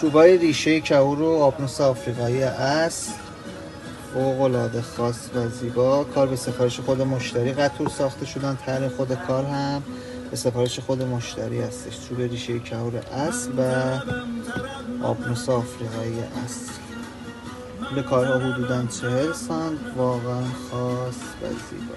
چوبای ریشه کهور و آبنوس آفریقایی اصل فوقالعاده خاص و زیبا. کار به سفارش خود مشتری قطور ساخته شدن. طرح خود کار هم به سفارش خود مشتری هستش. چوب ریشه کهور اصل و آبنوس آفریقایی اصل به کارها حدودا چهل سانت واقعا خاص و زیبا.